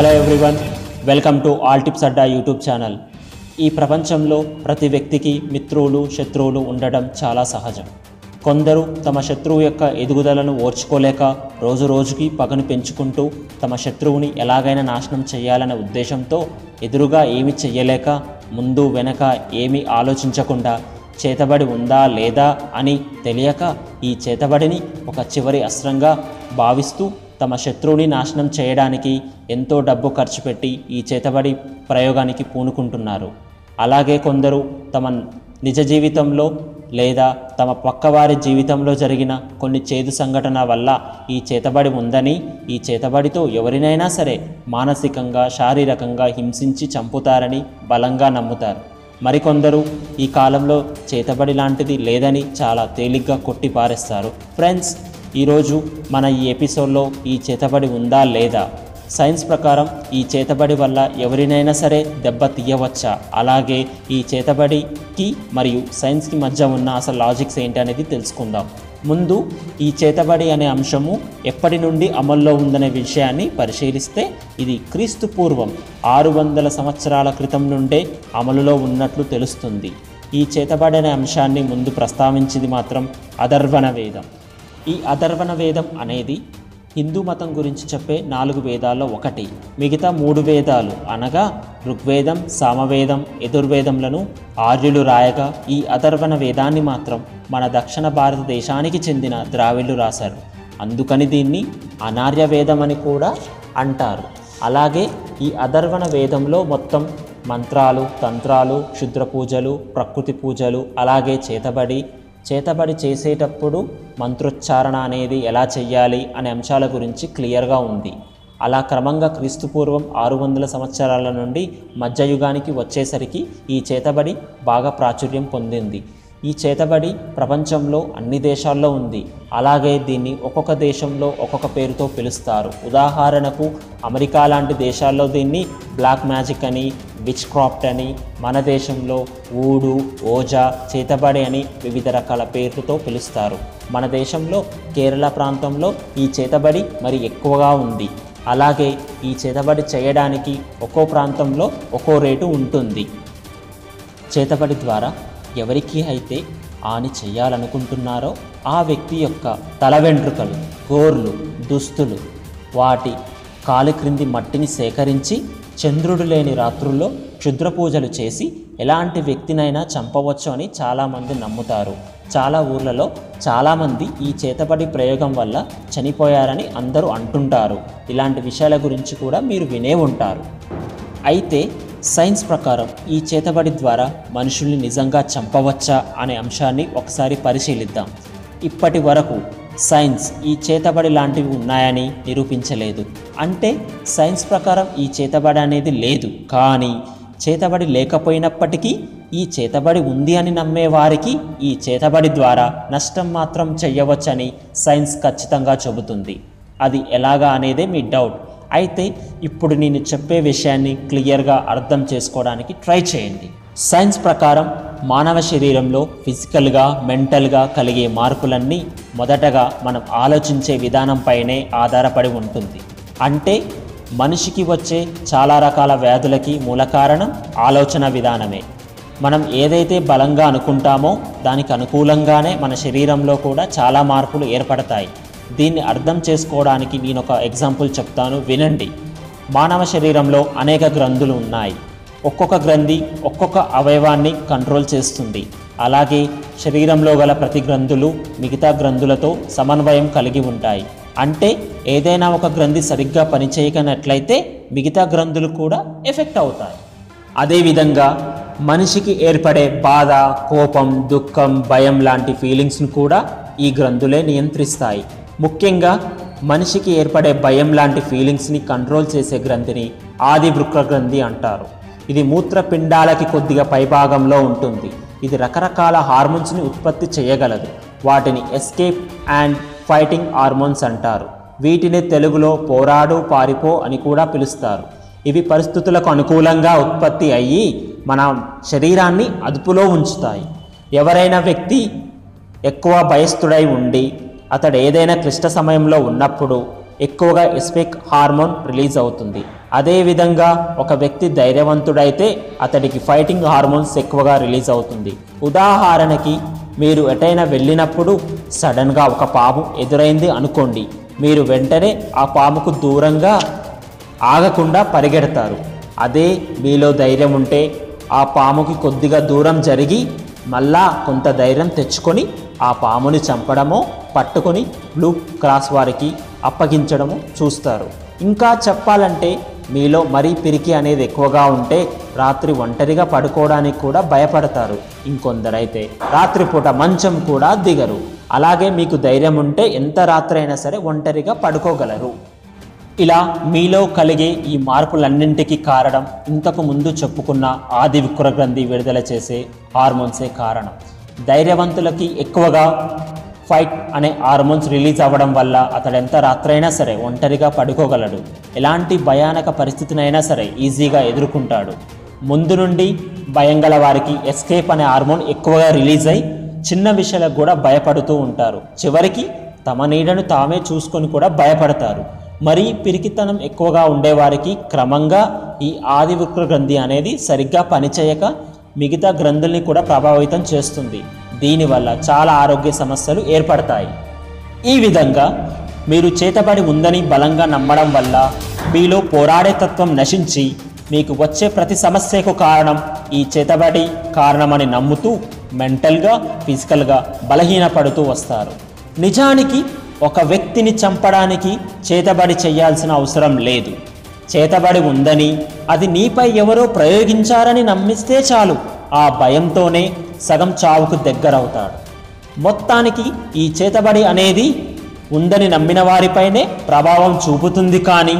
Hello everyone welcome to all tips Adda YouTube channel ఈ ప్రపంచంలో ప్రతి వ్యక్తికి మిత్రులు శత్రువులు ఉండడం చాలా సహజం. కొందరు తమ శత్రువు యొక్క ఎదుగుదలను ఓర్చుకోలేక రోజు రోజుకి పగను పెంచుకుంటూ తమ శత్రువుని ఎలాగైనా నాశనం చేయాలనే ఉద్దేశంతో ఎదురుగా ఏమి చెయ్యలేక ముందు వెనక ఏమీ ఆలోచించకుండా చేతబడి ఉందా లేదా అని తెలియక ఈ చేతబడిని ఒక చివరి అస్త్రంగా భావిస్తూ తమ శత్రువుని నాశనం చేయడానికి ఎంతో డబ్బు ఖర్చు పెట్టి ఈ చేతబడి ప్రయోగానికి పూనుకుంటున్నారు. అలాగే కొందరు తమ నిజ జీవితంలో లేదా తమ పక్కవారి జీవితంలో జరిగిన కొన్ని చేదు సంఘటన వల్ల ఈ చేతబడి ఉందని ఈ చేతబడితో ఎవరినైనా సరే మానసికంగా శారీరకంగా హింసించి చంపుతారని బలంగా నమ్ముతారు. మరికొందరు ఈ కాలంలో చేతబడి లాంటిది లేదని చాలా తేలిగ్గా కొట్టిపారేస్తారు. ఫ్రెండ్స్ ఈరోజు మన ఈ ఎపిసోడ్లో ఈ చేతబడి ఉందా లేదా? సైన్స్ ప్రకారం ఈ చేతబడి వల్ల ఎవరినైనా సరే దెబ్బ తీయవచ్చా? అలాగే ఈ చేతబడికి మరియు సైన్స్కి మధ్య ఉన్న అసలు లాజిక్స్ ఏంటి అనేది తెలుసుకుందాం. ముందు ఈ చేతబడి అనే అంశము ఎప్పటి నుండి అమల్లో ఉందనే విషయాన్ని పరిశీలిస్తే ఇది క్రీస్తు పూర్వం ఆరు వందల సంవత్సరాల క్రితం నుండే అమలులో ఉన్నట్లు తెలుస్తుంది. ఈ చేతబడి అనే అంశాన్ని ముందు ప్రస్తావించింది మాత్రం అధర్వణ వేదం. ఈ అధర్వణ వేదం అనేది హిందూ మతం గురించి చెప్పే నాలుగు వేదాల్లో ఒకటి. మిగతా మూడు వేదాలు అనగా ఋగ్వేదం సామవేదం యజుర్వేదంలను ఆర్యులు రాయగా ఈ అధర్వణ వేదాన్ని మాత్రం మన దక్షిణ భారతదేశానికి చెందిన ద్రావిళ్ళు రాశారు. అందుకని దీన్ని అనార్య వేదం అని కూడా అంటారు. అలాగే ఈ అధర్వణ వేదంలో మొత్తం మంత్రాలు తంత్రాలు క్షుద్ర పూజలు ప్రకృతి పూజలు అలాగే చేతబడి చేతబడి చేసేటప్పుడు మంత్రోచ్చారణ అనేది ఎలా చెయ్యాలి అనే అంశాల గురించి క్లియర్గా ఉంది. అలా క్రమంగా క్రీస్తుపూర్వం ఆరు వందల సంవత్సరాల నుండి మధ్యయుగానికి వచ్చేసరికి ఈ చేతబడి బాగా ప్రాచుర్యం పొందింది. ఈ చేతబడి ప్రపంచంలో అన్ని దేశాల్లో ఉంది. అలాగే దీన్ని ఒక్కొక్క దేశంలో ఒక్కొక్క పేరుతో పిలుస్తారు. ఉదాహరణకు అమెరికా లాంటి దేశాల్లో దీన్ని బ్లాక్ మ్యాజిక్ అని విచ్ క్రాఫ్ట్ అని మన దేశంలో ఊడు ఓజా చేతబడి అని వివిధ రకాల పేర్లతో పిలుస్తారు. మన దేశంలో కేరళ ప్రాంతంలో ఈ చేతబడి మరి ఎక్కువగా ఉంది. అలాగే ఈ చేతబడి చేయడానికి ఒక్కో ప్రాంతంలో ఒక్కో రేటు ఉంటుంది. చేతబడి ద్వారా ఎవరికి అయితే ఆని చేయాలనుకుంటున్నారో ఆ వ్యక్తి యొక్క తల వెంట్రుకలు గోర్లు దుస్తులు వాటి కాలు క్రింది మట్టిని సేకరించి చంద్రుడు లేని రాత్రుల్లో క్షుద్ర పూజలు చేసి ఎలాంటి వ్యక్తినైనా చంపవచ్చు అని చాలామంది నమ్ముతారు. చాలా ఊర్లలో చాలామంది ఈ చేతబడి ప్రయోగం వల్ల చనిపోయారని అందరూ అంటుంటారు. ఇలాంటి విషయాల గురించి కూడా మీరు వినే ఉంటారు. అయితే సైన్స్ ప్రకారం ఈ చేతబడి ద్వారా మనుషుల్ని నిజంగా చంపవచ్చా అనే అంశాన్ని ఒకసారి పరిశీలిద్దాం. ఇప్పటి వరకు సైన్స్ ఈ చేతబడి లాంటివి ఉన్నాయని నిరూపించలేదు. అంటే సైన్స్ ప్రకారం ఈ చేతబడి అనేది లేదు. కానీ చేతబడి లేకపోయినప్పటికీ ఈ చేతబడి ఉంది అని నమ్మే వారికి ఈ చేతబడి ద్వారా నష్టం మాత్రం చెయ్యవచ్చని సైన్స్ ఖచ్చితంగా చెబుతుంది. అది ఎలాగా అనేదే మీ డౌట్. అయితే ఇప్పుడు నేను చెప్పే విషయాన్ని క్లియర్గా అర్థం చేసుకోవడానికి ట్రై చేయండి. సైన్స్ ప్రకారం మానవ శరీరంలో ఫిజికల్గా మెంటల్గా కలిగే మార్పులన్నీ మొదటగా మనం ఆలోచించే విధానంపైనే ఆధారపడి ఉంటుంది. అంటే మనిషికి వచ్చే చాలా రకాల వ్యాధులకి మూల కారణం ఆలోచన విధానమే. మనం ఏదైతే బలంగా అనుకుంటామో దానికి అనుకూలంగానే మన శరీరంలో కూడా చాలా మార్పులు ఏర్పడతాయి. దీన్ని అర్థం చేసుకోవడానికి నేను ఒక ఎగ్జాంపుల్ చెప్తాను వినండి. మానవ శరీరంలో అనేక గ్రంథులు ఉన్నాయి. ఒక్కొక్క గ్రంథి ఒక్కొక్క అవయవాన్ని కంట్రోల్ చేస్తుంది. అలాగే శరీరంలో గల ప్రతి గ్రంథులు మిగతా గ్రంథులతో సమన్వయం కలిగి ఉంటాయి. అంటే ఏదైనా ఒక గ్రంథి సరిగ్గా పనిచేయకనట్లయితే మిగతా గ్రంథులు కూడా ఎఫెక్ట్ అవుతాయి. అదేవిధంగా మనిషికి ఏర్పడే బాధ కోపం దుఃఖం భయం లాంటి ఫీలింగ్స్ను కూడా ఈ గ్రంథులే నియంత్రిస్తాయి. ముఖ్యంగా మనిషికి ఏర్పడే భయం లాంటి ఫీలింగ్స్ని కంట్రోల్ చేసే గ్రంథిని ఆది వృక్క గ్రంథి అంటారు. ఇది మూత్రపిండాలకి కొద్దిగా పైభాగంలో ఉంటుంది. ఇది రకరకాల హార్మోన్స్ని ఉత్పత్తి చేయగలదు. వాటిని ఎస్కేప్ అండ్ ఫైటింగ్ హార్మోన్స్ అంటారు. వీటిని తెలుగులో పోరాడు పారిపో అని కూడా పిలుస్తారు. ఇవి పరిస్థితులకు అనుకూలంగా ఉత్పత్తి అయ్యి మన శరీరాన్ని అదుపులో ఉంచుతాయి. ఎవరైనా వ్యక్తి ఎక్కువ భయస్థుడై ఉండి అతడు ఏదైనా క్లిష్ట సమయంలో ఉన్నప్పుడు ఎక్కువగా ఎస్పెక్ హార్మోన్ రిలీజ్ అవుతుంది. అదేవిధంగా ఒక వ్యక్తి ధైర్యవంతుడైతే అతడికి ఫైటింగ్ హార్మోన్స్ ఎక్కువగా రిలీజ్ అవుతుంది. ఉదాహరణకి మీరు ఎటైనా వెళ్ళినప్పుడు సడన్గా ఒక పాము ఎదురైంది అనుకోండి. మీరు వెంటనే ఆ పాముకు దూరంగా ఆగకుండా పరిగెడతారు. అదే మీలో ధైర్యం ఉంటే ఆ పాముకి కొద్దిగా దూరం జరిగి మళ్ళా కొంత ధైర్యం తెచ్చుకొని ఆ పాముని చంపడమో పట్టుకొని బ్లూ క్రాస్ వారికి అప్పగించడము చూస్తారు. ఇంకా చెప్పాలంటే మీలో మరీ పిరికి అనేది ఎక్కువగా ఉంటే రాత్రి ఒంటరిగా పడుకోవడానికి కూడా భయపడతారు ఇంకొందరైతే. రాత్రిపూట మంచం కూడా దిగరు. అలాగే మీకు ధైర్యం ఉంటే ఎంత రాత్రి అయినా సరే ఒంటరిగా పడుకోగలరు. ఇలా మీలో కలిగే ఈ మార్పులన్నింటికీ కారణం ఇంతకు ముందు చెప్పుకున్న ఆది విక్రగ్రంథి విడుదల చేసే హార్మోన్సే కారణం. ధైర్యవంతులకి ఎక్కువగా ఫైట్ అనే హార్మోన్స్ రిలీజ్ అవ్వడం వల్ల అతడు ఎంత రాత్రైనా సరే ఒంటరిగా పడుకోగలడు. ఎలాంటి భయానక పరిస్థితినైనా సరే ఈజీగా ఎదుర్కొంటాడు. ముందు నుండి భయం గల వారికి ఎస్కేప్ అనే హార్మోన్ ఎక్కువగా రిలీజ్ అయి చిన్న విషయాలకు కూడా భయపడుతూ ఉంటారు. చివరికి తమ నీడను తామే చూసుకొని కూడా భయపడతారు. మరీ పిరికితనం ఎక్కువగా ఉండేవారికి క్రమంగా ఈ ఆదివృక్ర గ్రంథి అనేది సరిగ్గా పనిచేయక మిగతా గ్రంథుల్ని కూడా ప్రభావితం చేస్తుంది. దీనివల్ల చాలా ఆరోగ్య సమస్యలు ఏర్పడతాయి. ఈ విధంగా మీరు చేతబడి ఉందని బలంగా నమ్మడం వల్ల మీలో పోరాడే తత్వం నశించి మీకు వచ్చే ప్రతి సమస్యకు కారణం ఈ చేతబడి కారణమని నమ్ముతూ మెంటల్గా ఫిజికల్గా బలహీనపడుతూ వస్తారు. నిజానికి ఒక వ్యక్తిని చంపడానికి చేతబడి చేయాల్సిన అవసరం లేదు. చేతబడి ఉందని అది నీపై ఎవరో ప్రయోగించారని నమ్మిస్తే చాలు. ఆ భయంతోనే సగం చావుకు దగ్గరవుతాడు. మొత్తానికి ఈ చేతబడి అనేది ఉందని నమ్మిన వారిపైనే ప్రభావం చూపుతుంది కానీ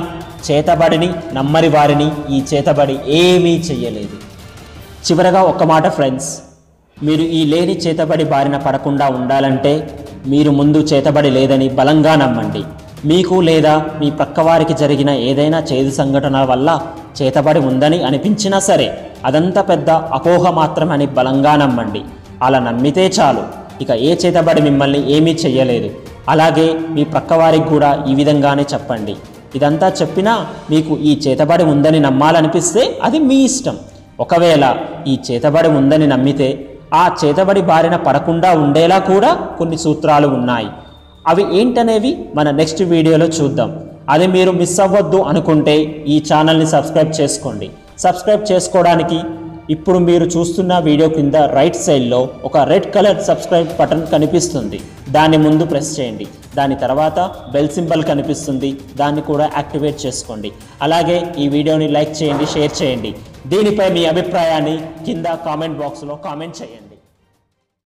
చేతబడిని నమ్మని వారిని ఈ చేతబడి ఏమీ చెయ్యలేదు. చివరగా ఒక మాట ఫ్రెండ్స్ మీరు ఈ లేని చేతబడి బారిన పడకుండా ఉండాలంటే మీరు ముందు చేతబడి లేదని బలంగా నమ్మండి. మీకు లేదా మీ పక్కవారికి జరిగిన ఏదైనా చేదు సంఘటన వల్ల చేతబడి ఉందని అనిపించినా సరే అదంతా పెద్ద అపోహ మాత్రమని బలంగా నమ్మండి. అలా నమ్మితే చాలు. ఇక ఏ చేతబడి మిమ్మల్ని ఏమీ చెయ్యలేదు. అలాగే మీ పక్కవారికి కూడా ఈ విధంగానే చెప్పండి. ఇదంతా చెప్పినా మీకు ఈ చేతబడి ఉందని నమ్మాలనిపిస్తే అది మీ ఇష్టం. ఒకవేళ ఈ చేతబడి ఉందని నమ్మితే ఆ చేతబడి బారిన పడకుండా ఉండేలా కూడా కొన్ని సూత్రాలు ఉన్నాయి. అవి ఏంటనేవి మన నెక్స్ట్ వీడియోలో చూద్దాం. అది మీరు మిస్ అవ్వద్దు అనుకుంటే ఈ ఛానల్ని సబ్స్క్రైబ్ చేసుకోండి. సబ్స్క్రైబ్ చేసుకోవడానికి ఇప్పుడు మీరు చూస్తున్న వీడియో కింద రైట్ సైడ్లో ఒక రెడ్ కలర్ సబ్స్క్రైబ్ బటన్ కనిపిస్తుంది. దాన్ని ముందు ప్రెస్ చేయండి. దాని తర్వాత బెల్ సింబల్ కనిపిస్తుంది. దాన్ని కూడా యాక్టివేట్ చేసుకోండి. అలాగే ఈ వీడియోని లైక్ చేయండి షేర్ చేయండి. దీనిపై మీ అభిప్రాయాన్ని కింద కామెంట్ బాక్స్లో కామెంట్ చేయండి.